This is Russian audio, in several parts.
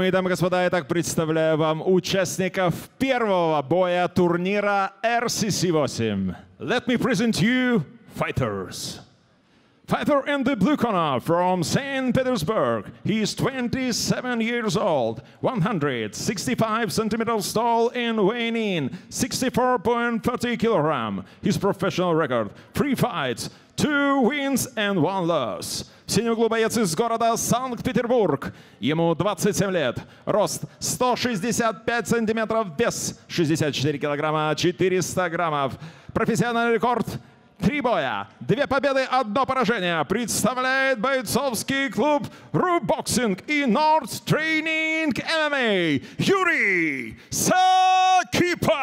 Мои дамы и господа, я так представляю вам участников первого боя турнира RCC8. Let me present you fighters. Fighter in the blue corner from St. Petersburg. He is 27 years old, 165 centimeters tall and weighing in 64.30 kilogram. His professional record, three fights, two wins and one loss. В синем боец из города Санкт-Петербург. Ему 27 лет. Рост 165 сантиметров, вес 64 килограмма 400 граммов. Профессиональный рекорд Три боя, две победы, одно поражение. Представляет бойцовский клуб Рубоксинг и Nord Training MMA Юрий Сакипов.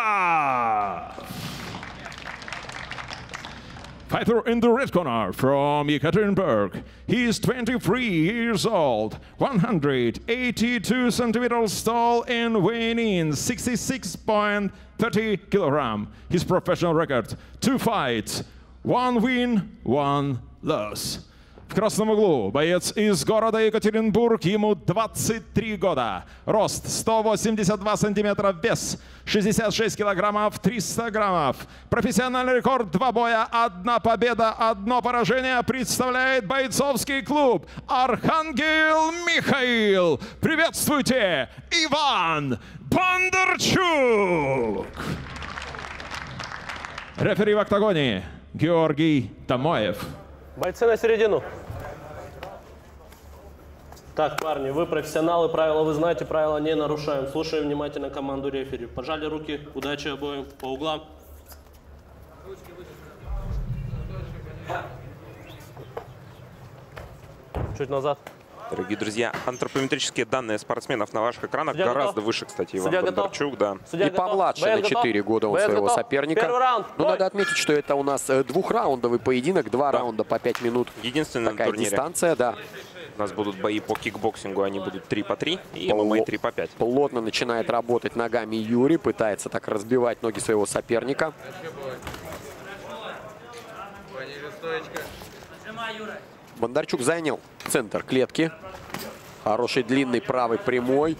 Fighter in the red corner from Yekaterinburg. He is 23 years old, 182 centimeters tall and weighing in 66.30 kilogram. His professional record, two fights, one win, one loss. В красном углу боец из города Екатеринбург, ему 23 года. Рост 182 сантиметра, вес 66 килограммов, 300 граммов. Профессиональный рекорд два боя, одна победа, одно поражение представляет бойцовский клуб Архангел Михаил. Приветствуйте, Иван Бондарчук! Рефери в октагоне Георгий Тамоев. Бойцы на середину. Так, парни, вы профессионалы, правила вы знаете, правила не нарушаем. Слушаем внимательно команду рефери. Пожали руки, удачи обоим по углам. Чуть назад. Дорогие друзья, антропометрические данные спортсменов на ваших экранах Судья гораздо готов? выше, кстати, Иван Судья готов? Бондарчук, да. Судья И готов? помладше Боец на готов? 4 года он Боец своего готов? соперника. Первый раунд. Ну, Бой! надо отметить, что это у нас э, двухраундовый поединок, два раунда по 5 минут. Единственный на Такая турнире. дистанция, да. У нас будут бои по кикбоксингу, они будут 3 по 3 и ММА 3 по 5. Плотно начинает работать ногами Юрий, пытается так разбивать ноги своего соперника. Бондарчук занял центр клетки. Хороший длинный правый прямой.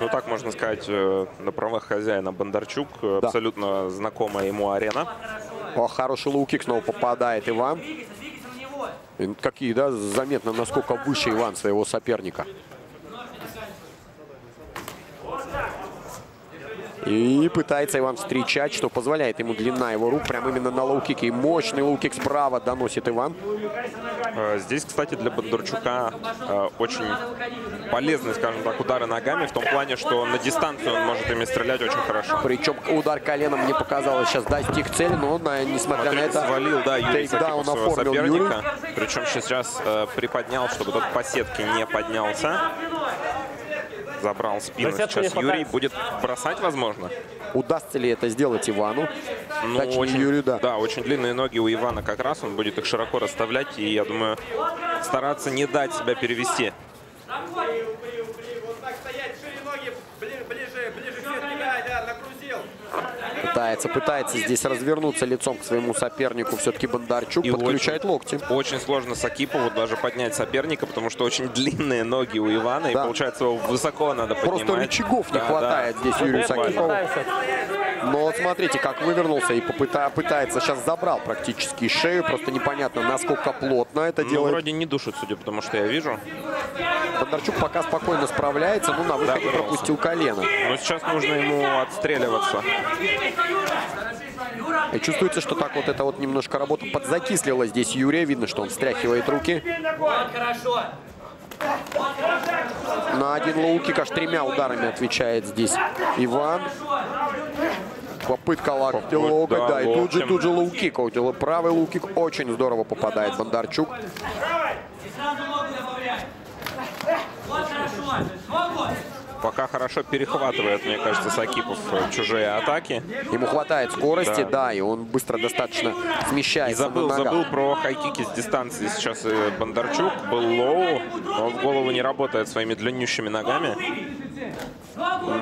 Ну, так можно сказать, э, на правах хозяина Бондарчук. э, Да. Абсолютно знакомая ему арена. О, хороший лоу-кик снова попадает Иван. Какие, да, заметно, насколько выше Иван своего соперника. И пытается Иван встречать, что позволяет ему длина его рук. Прям именно на лоу-кике. И мощный лоу-кик справа доносит Иван. Э, Здесь, кстати, для Бондарчука э, очень полезны, скажем так, удары ногами, в том плане, что на дистанцию он может ими стрелять очень хорошо. Причем удар коленом мне показалось сейчас достиг цели, но на- несмотря на Смотрите, это свалил, да, Юрий тейкдаун оформил Юрий. соперника. Причем сейчас э, приподнял, чтобы тот по сетке не поднялся. Забрал спину. Сейчас Юрий будет бросать, возможно. Удастся ли это сделать Ивану? Ну, Точнее, очень, Юрию, да. очень длинные ноги у Ивана как раз. Он будет их широко расставлять. И, я думаю, стараться не дать себя перевести. Вот так стоять, шире ноги, ближе, ближе, ближе к сетке, да, да, накрутил. Пытается, пытается здесь развернуться лицом к своему сопернику. Все-таки Бондарчук И подключает локти. Очень сложно Сакипову даже поднять соперника, потому что очень длинные ноги у Ивана. И, Да. получается, его высоко надо поднимать. Просто рычагов не Да, хватает да. здесь Юрию Сакипову. Но вот смотрите, как вывернулся и попыта- пытается, сейчас забрал практически шею. Просто непонятно, насколько плотно это Ну, делает. вроде не душит, судя по тому, что я вижу. Бондарчук пока спокойно справляется, но на выходе вырвался. пропустил колено. Но сейчас нужно ему отстреливаться. И чувствуется, что так вот это вот немножко работа подзакислила здесь Юрия. Видно, что он встряхивает руки. На один лоу-кик аж тремя ударами отвечает здесь Иван. Попытка локти, локоть, да, да, и тут же, тут же лоу-кик. Вот Правый лоу-кик очень здорово попадает Бондарчук. Пока хорошо перехватывает, мне кажется, Сакипов э, чужие атаки. Ему хватает скорости, Да. да, и он быстро достаточно И смещается забыл, на забыл про хайкики с дистанции. Сейчас и Бондарчук был лоу, но в голову не работает своими длиннющими ногами.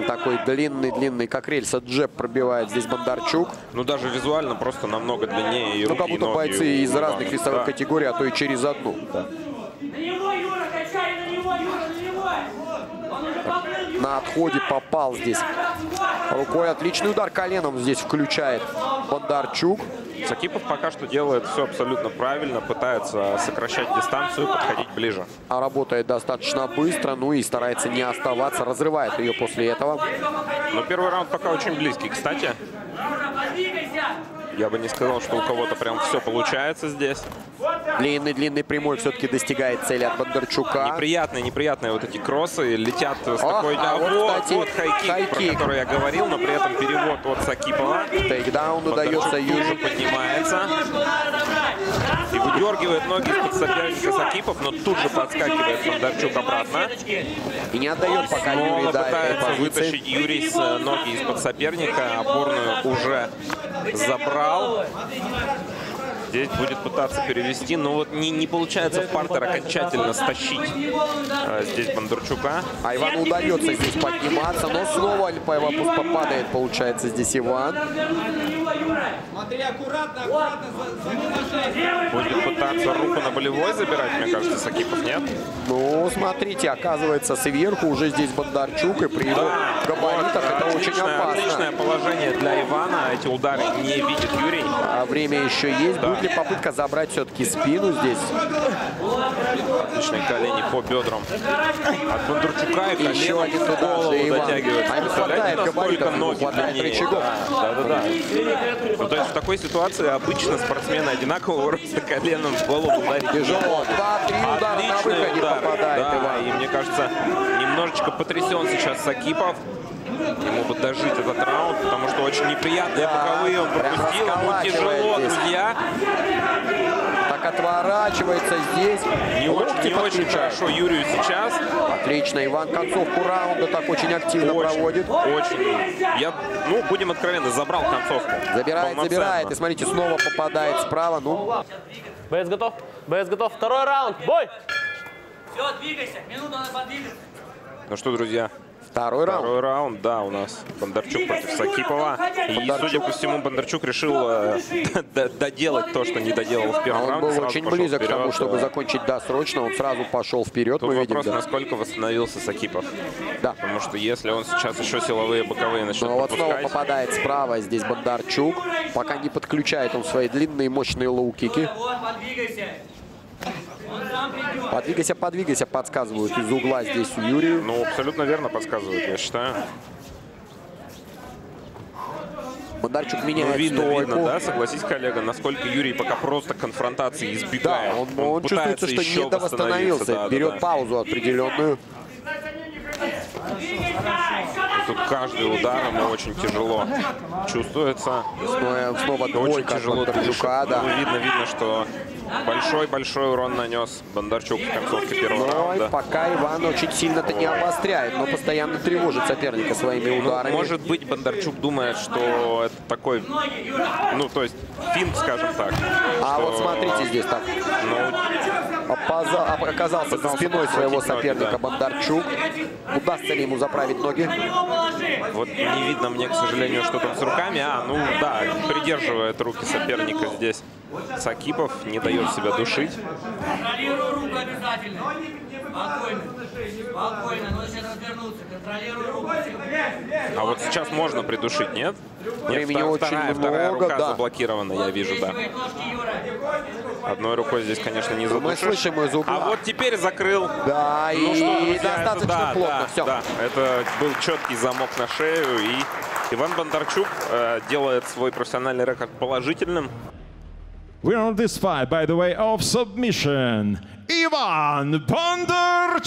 Такой длинный-длинный, как рельса, джеб пробивает здесь Бондарчук. Ну, даже визуально просто намного длиннее и Ну, как и будто ноги бойцы у из разных весовых Да. категорий, а то и через одну. На отходе попал здесь рукой. Отличный удар коленом здесь включает Бондарчук. Сакипов пока что делает все абсолютно правильно, пытается сокращать дистанцию, подходить ближе. А работает достаточно быстро, ну и старается не оставаться. Разрывает ее после этого. Но первый раунд пока очень близкий. Кстати, я бы не сказал, что у кого-то прям все получается здесь. Длинный-длинный прямой все-таки достигает цели от Бондарчука. Неприятные, неприятные вот эти кроссы летят с такой... а вот, вот, кстати, вот хайкик, хайкик. про который я говорил, но при этом перевод от Сакипова. Тейкдаун удается Юрию. поднимается и выдергивает ноги из-под соперника Сакипов, но тут же подскакивает Бондарчук обратно. И не отдает пока Юрий этой пытается вытащить Юрий с э, ноги из-под соперника. Опорную уже забрал. Здесь будет пытаться перевести, но вот не, не получается в партер окончательно стащить э, здесь Бондарчука. А Ивану удается здесь подниматься, но снова его попадает, получается, здесь Иван. Смотри, аккуратно, аккуратно. Будет пытаться руку на болевой забирать, мне кажется, Сакипов нет. Ну, смотрите, оказывается, сверху уже здесь Бондарчук, и при его габаритах это очень отличное, опасно. отличное положение для Ивана. Эти удары не видит Юрий. А время еще есть. Будет ли попытка забрать все-таки спину здесь? Отличные колени по бедрам от Бондарчука и Еще коленом один туда же Иван. А Представляете, хватает насколько габаритов, ему ноги хватает рычагов. Да, да, да. Ну, то есть в такой ситуации обычно спортсмены одинакового роста коленом в голову ударить Тяжело. могут. Два-три удара на Отличный выходе удар. попадает да, Иван. и мне кажется, немножечко потрясен сейчас Сакипов. Ему бы дожить этот раунд, потому что очень неприятные Да, боковые он пропустил. Ему тяжело, здесь. друзья. Отворачивается здесь. Не очень, не очень хорошо Юрию сейчас. Отлично. Иван концовку раунда так очень активно Очень, проводит. очень. Я, ну, будем откровенны, забрал концовку. Забирает, забирает. И смотрите, снова попадает справа. Ну, Боец готов? Боец готов. Второй раунд. Бой! Все, двигайся, минуту надо подвигаться. Ну что, друзья, второй раунд. второй раунд, да, у нас Бондарчук против Сакипова. И, судя по всему, Бондарчук решил э, доделать то, что не доделал в А первом он раунде. был сразу очень близок к тому, вперед, чтобы да. закончить досрочно. Он сразу пошел вперед, Тут мы видим. вопрос, Да. насколько восстановился Сакипов. Да. Потому что если он сейчас еще силовые боковые начнет Но вот снова пропускать, попадает справа здесь Бондарчук. Пока не подключает он свои длинные мощные лоу-кики. Вот, подвигайся. Он сам придет. Подвигайся, подвигайся, подсказывают из угла здесь у Юрия. ну, абсолютно верно подсказывает, я считаю. Бондарчук Ну, меняет видно, стойку. видно, да, согласись, коллега, насколько Юрий пока просто конфронтации Да, избегает. он, он пытается чувствуется, что недовосстановился. да, Берет да, да. паузу определенную. Тут каждый удар ему очень тяжело чувствуется. Снова, снова Очень двойка тяжело Бондарчука, да. Ну, видно, видно, что большой-большой урон нанес Бондарчук в концовке первого Но раунда. пока Иван очень сильно-то не обостряет, но постоянно тревожит соперника своими Ну, ударами. может быть, Бондарчук думает, что это такой, ну, то есть финт, скажем так. А что, вот смотрите здесь так. Ну, оказался за спиной своего соперника да. Бондарчук. Удастся ли ему заправить ноги? вот не видно мне, к сожалению, что там с руками. А, ну да, придерживает руки соперника здесь. Сакипов не дает себя душить. Спокойно. Спокойно, нужно сейчас развернуться. Контролируй руку. А вот сейчас можно придушить, нет? Времени втор- очень вторая, вторая много, рука да. заблокирована, я вижу, да. Одной рукой здесь, конечно, не Мы задушишь. слышим из угла. А вот теперь закрыл. Да, Ну и что, друзья, достаточно это да, плотно. да, Все. да. Это был четкий замок на шею. И Иван Бондарчук э, делает свой профессиональный рекорд положительным. Winner on this fight, by the way, of submission, Ivan Bondarchuk.